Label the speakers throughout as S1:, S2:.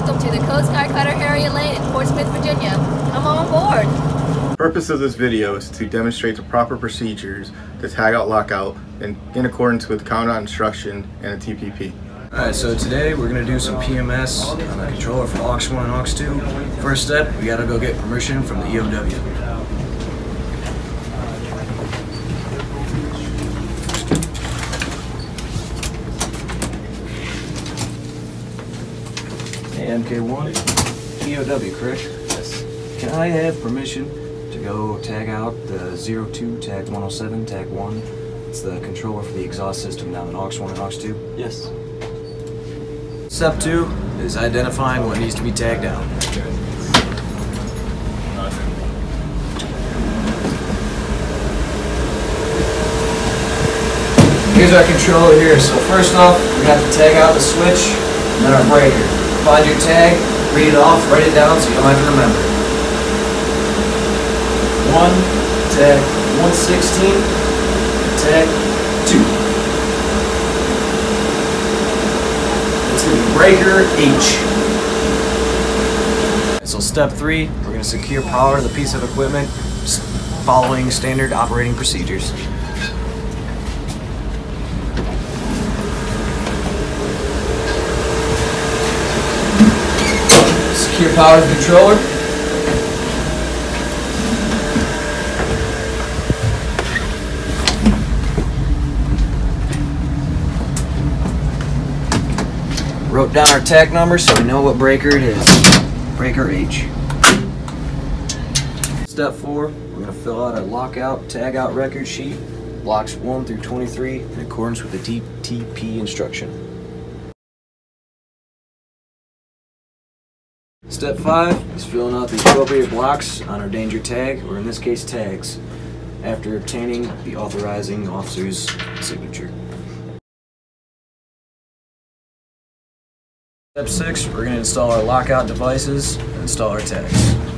S1: Welcome to the Coast Guard Cutter Harriet Lane in Portsmouth, Virginia. I'm on board.
S2: The purpose of this video is to demonstrate the proper procedures to tag out lockout in, in accordance with Commandant instruction and a TTP.
S3: Alright, so today we're going to do some PMS on the controller for AUX 1 and AUX 2. First step, we got to go get permission from the EOW. MK1, POW, correct? Yes. Can I have permission to go tag out the 02, tag 107, tag 1? It's the controller for the exhaust system down in AUX 1 and AUX 2.
S4: Yes.
S3: Step 2 is identifying what needs to be tagged out. Here's our controller here. So first off, we have to tag out the switch and then our breaker. Find your tag, read it off, write it down so you don't have to remember. One, tag 116, tag 2. It's going to be breaker H. So step 3, we're going to secure power to the piece of equipment following standard operating procedures. Your power controller. Wrote down our tag number so we know what breaker it is. Breaker H. Step 4, we're to fill out our lockout tag out record sheet, blocks 1 through 23 in accordance with the TTP instruction. Step 5 is filling out the appropriate blocks on our danger tag, or in this case tags, after obtaining the authorizing officer's signature. Step 6, we're going to install our lockout devices and install our tags.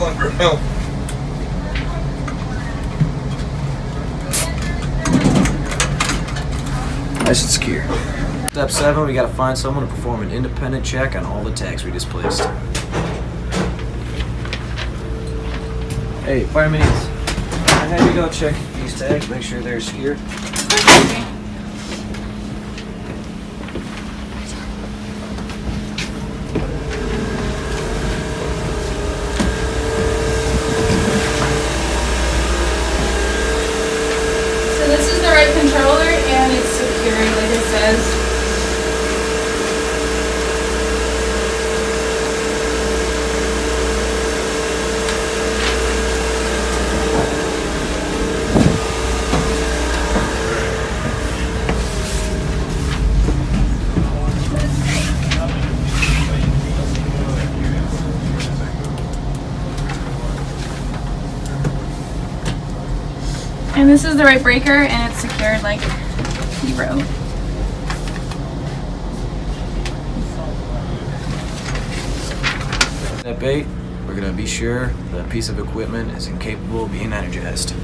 S3: Nice and secure. Step 7, we gotta find someone to perform an independent check on all the tags we just placed. Hey, fireman, I had you go check these tags, make sure they're secure.
S5: And this is the right breaker and it's secured like zero.
S3: Step 8, we're to be sure that piece of equipment is incapable of being energized.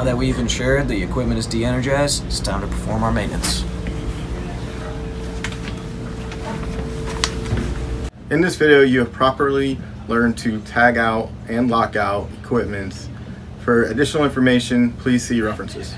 S3: Now that we've ensured the equipment is de-energized, it's time to perform our maintenance.
S2: In this video, you have properly learned to tag out and lock out equipment. For additional information, please see references.